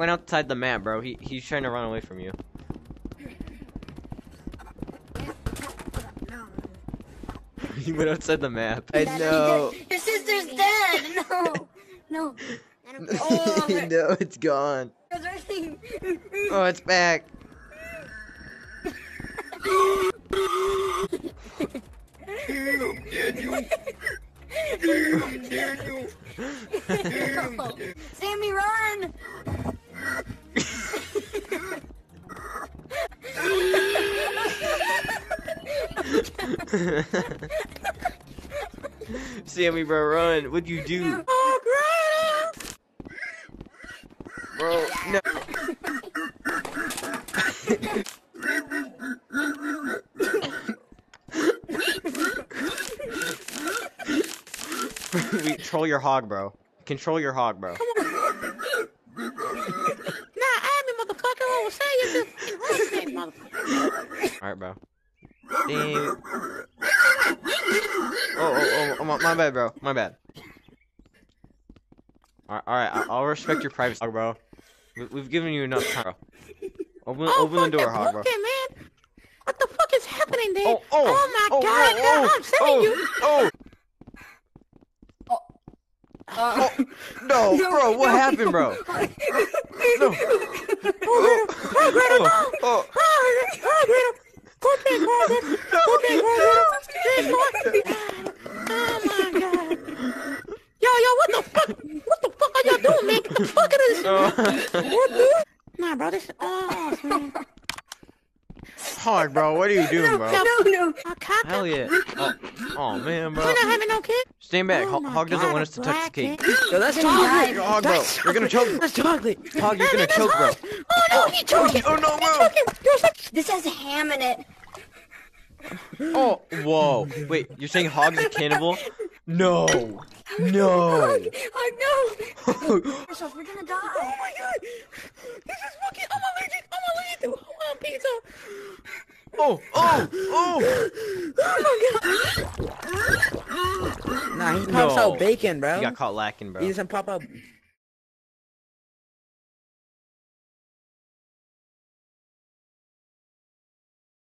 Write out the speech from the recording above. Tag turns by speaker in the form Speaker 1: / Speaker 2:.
Speaker 1: went outside the map, bro. He he's trying to run away from you. He went outside the map. I know.
Speaker 2: Your sister's dead. No. No. Oh,
Speaker 1: no, it's gone.
Speaker 2: it's hurting.
Speaker 1: Oh, it's back.
Speaker 2: Sammy, run!
Speaker 1: Sammy, bro, run. What'd you do?
Speaker 2: Oh,
Speaker 1: Bro, no. Control your hog, bro. Control your hog, bro.
Speaker 3: Nah, I me, motherfucker. I was saying this fucking roast motherfucker.
Speaker 1: Alright, bro. Oh, oh, oh, oh, my, bad, bro. My bad. Alright, alright, I- I'll respect your privacy, hog, bro. We- We've given you enough time, bro. Open,
Speaker 3: Oh,
Speaker 1: open the door, hog, bro.
Speaker 3: man. What the fuck is happening there?
Speaker 1: Oh, oh,
Speaker 3: my
Speaker 1: oh,
Speaker 3: god,
Speaker 1: oh,
Speaker 3: God, I'm saying
Speaker 1: oh,
Speaker 3: you.
Speaker 1: Oh,
Speaker 2: Uh,
Speaker 1: no, bro, what happened, bro? No. Oh, oh, oh, oh.
Speaker 3: Oh, oh, Greta. Go back, Greta. Go back, Greta. Yes, boy. Oh my god. Yo, yo, what the fuck? What the fuck are y'all doing, man? Get the fuck out of this.
Speaker 1: Oh.
Speaker 3: What, dude? Nah, bro, this. Oh, man.
Speaker 1: Hard, bro, what are you doing, bro?
Speaker 2: no, no.
Speaker 3: I caught
Speaker 1: Hell yeah. Oh, oh man, bro.
Speaker 3: We're not having no kid.
Speaker 1: Stand back.
Speaker 3: Oh
Speaker 1: Hog,
Speaker 3: my
Speaker 1: doesn't
Speaker 3: God,
Speaker 1: want us to touch the cake.
Speaker 3: black
Speaker 4: Yo, that's
Speaker 2: Gonna
Speaker 4: chocolate.
Speaker 1: Hog, bro,
Speaker 3: That's
Speaker 1: you're gonna choke.
Speaker 4: That's chocolate.
Speaker 1: Hog, you're gonna
Speaker 3: That's
Speaker 1: choke, bro.
Speaker 3: hot. Oh no, he oh, choking.
Speaker 1: Oh, no, bro.
Speaker 3: choking. A-
Speaker 2: This has ham in it.
Speaker 1: Oh, whoa. Wait, you're saying Hog's a cannibal? No. No.
Speaker 2: I know. Yourself, we're gonna die.
Speaker 3: Oh my god! This is fucking. I'm allergic. I'm allergic to Hawaiian pizza.
Speaker 1: Oh, oh, oh.
Speaker 3: Oh my god!
Speaker 4: Nah, he pops
Speaker 1: No.
Speaker 4: out bacon, bro.
Speaker 1: You got caught lacking, bro.
Speaker 4: He doesn't pop out